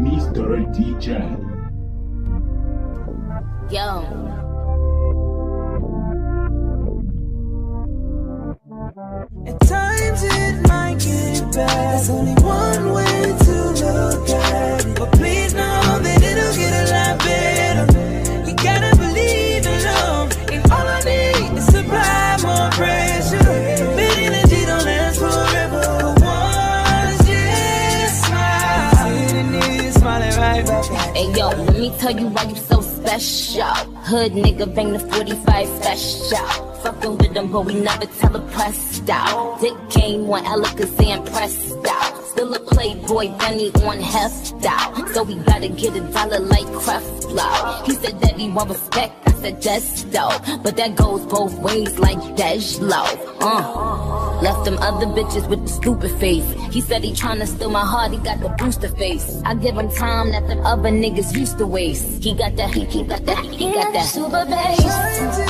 Mr. DJ. Yo. There's only one way to look at it. But please know that it'll get a lot better. You gotta believe in love. And all I need is supply more pressure. Big energy don't last forever. But once just smile. There smiling right Hey yo, let me tell you why you so special. Hood nigga bang the 45 special. Fucking with them, but we never tell a press out. Dick game elegance and pressed out. Still a playboy, Benny on heft out. So we gotta get a dollar like Creflo. He said that he want respect, I said that's dope. But that goes both ways like Dejlo. Uh. Left them other bitches with the stupid face. He said he tryna steal my heart, he got the booster face. I give him time that them other niggas used to waste. He got that, he, he got that, he got that super bass.